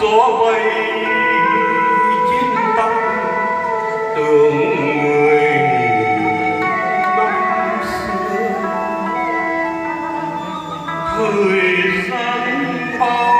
gió bay chín tóc tưởng người năm xưa. Thời gian bao